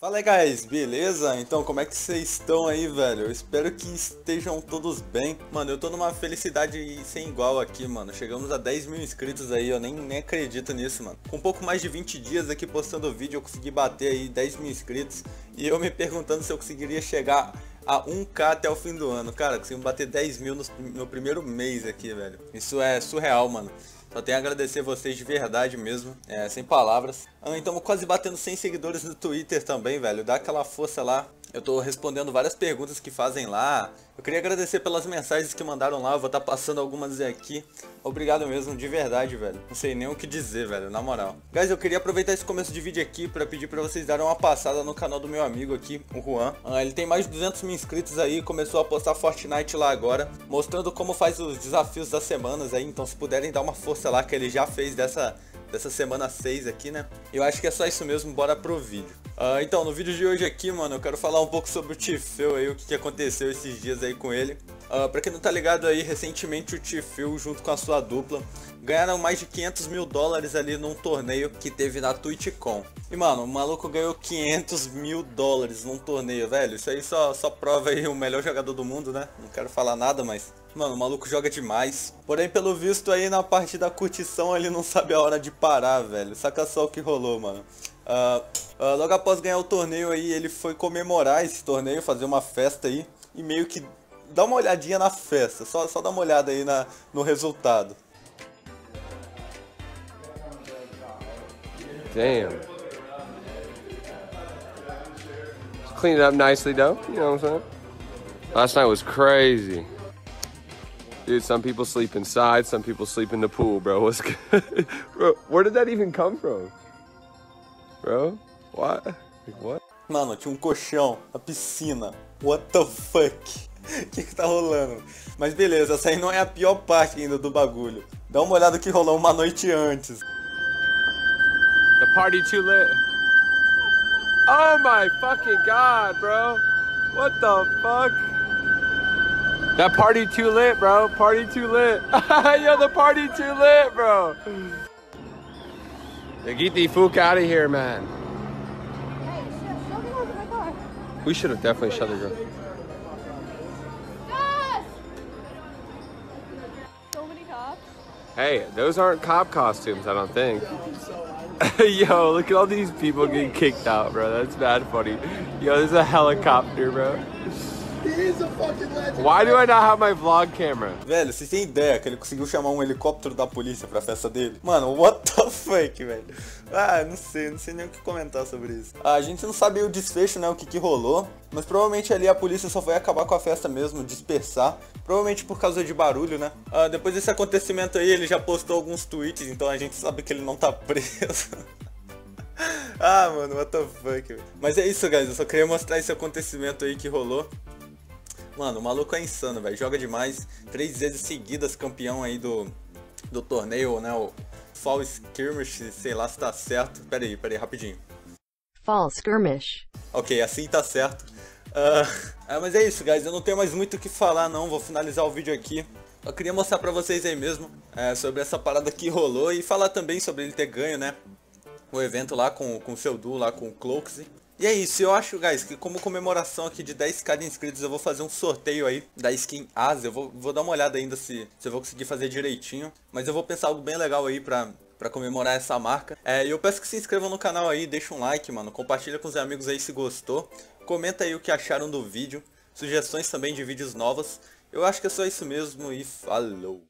Fala aí guys, beleza? Então como é que vocês estão aí, velho? Eu espero que estejam todos bem. Mano, eu tô numa felicidade sem igual aqui, mano. Chegamos a 10 mil inscritos aí, eu nem, nem acredito nisso, mano. Com um pouco mais de 20 dias aqui postando vídeo, eu consegui bater aí 10 mil inscritos. E eu me perguntando se eu conseguiria chegar a 1k até o fim do ano. Cara, conseguimos bater 10 mil no, no primeiro mês aqui, velho. Isso é surreal, mano. Só tenho a agradecer vocês de verdade mesmo, é, sem palavras. Ah, então quase batendo 100 seguidores no Twitter também, velho. Dá aquela força lá. Eu tô respondendo várias perguntas que fazem lá. Eu queria agradecer pelas mensagens que mandaram lá. Eu vou estar tá passando algumas aqui. Obrigado mesmo, de verdade, velho. Não sei nem o que dizer, velho, na moral. Guys, eu queria aproveitar esse começo de vídeo aqui para pedir para vocês darem uma passada no canal do meu amigo aqui, o Juan. Ah, ele tem mais de 200 mil inscritos aí, começou a postar Fortnite lá agora, mostrando como faz os desafios das semanas aí. Então, se puderem dar uma força lá, que ele já fez dessa dessa semana 6 aqui, né? Eu acho que é só isso mesmo, bora pro vídeo. Uh, então, no vídeo de hoje aqui, mano, eu quero falar um pouco sobre o Tifeu aí, o que, que aconteceu esses dias aí com ele. Uh, pra quem não tá ligado aí, recentemente o Tifeu, junto com a sua dupla, ganharam mais de 500 mil dólares ali num torneio que teve na TwitchCon. E, mano, o maluco ganhou 500 mil dólares num torneio, velho. Isso aí só, só prova aí o melhor jogador do mundo, né? Não quero falar nada, mas Mano, o maluco joga demais. Porém, pelo visto aí na parte da curtição ele não sabe a hora de parar, velho. Saca só o que rolou, mano. Uh, uh, logo após ganhar o torneio aí, ele foi comemorar esse torneio, fazer uma festa aí. E meio que dá uma olhadinha na festa. Só, só dá uma olhada aí na, no resultado. Damn. Clean it up nicely though, you know what I'm saying? Last night was crazy. Dude, some people sleep inside, some people sleep in the pool, bro. What's good? bro, where did that even come from? Bro, what? What? Mano, tinha um colchão na piscina. What the fuck? O que que tá rolando? Mas beleza, essa aí não é a pior parte ainda do bagulho. Dá uma olhada que rolou uma noite antes. The party too lit. Oh my fucking god, bro. What the fuck? That party too lit, bro. Party too lit. Yo, the party too lit, bro. Yeah, get the fuck out of here, man. Hey. We should have definitely shut the door. Hey, those aren't cop costumes, I don't think. Yo, look at all these people getting kicked out, bro. That's bad funny. Yo, there's a helicopter, bro. Why do I not have my vlog camera? Velho, vocês têm ideia que ele conseguiu chamar um helicóptero da polícia pra festa dele? Mano, what the fuck, velho? Ah, não sei, não sei nem o que comentar sobre isso. Ah, a gente não sabe o desfecho, né, o que que rolou. Mas provavelmente ali a polícia só foi acabar com a festa mesmo, dispersar. Provavelmente por causa de barulho, né? Ah, depois desse acontecimento aí, ele já postou alguns tweets, então a gente sabe que ele não tá preso. ah, mano, what the fuck. Mas é isso, guys. Eu só queria mostrar esse acontecimento aí que rolou. Mano, o maluco é insano, velho. Joga demais. Três vezes seguidas campeão aí do, do torneio, né? O Fall Skirmish, sei lá se tá certo. Pera aí, pera aí, rapidinho. Fall Skirmish. Ok, assim tá certo. Uh, é, mas é isso, guys. Eu não tenho mais muito o que falar, não. Vou finalizar o vídeo aqui. Eu queria mostrar pra vocês aí mesmo é, sobre essa parada que rolou e falar também sobre ele ter ganho, né? O evento lá com, com o seu duo, lá com o Cloaksy. E é isso, eu acho, guys, que como comemoração aqui de 10k de inscritos, eu vou fazer um sorteio aí da skin Asa. Eu vou, vou dar uma olhada ainda se, se eu vou conseguir fazer direitinho. Mas eu vou pensar algo bem legal aí pra, pra comemorar essa marca. É, eu peço que se inscrevam no canal aí, deixa um like, mano. Compartilha com os amigos aí se gostou. Comenta aí o que acharam do vídeo. Sugestões também de vídeos novos. Eu acho que é só isso mesmo e falou!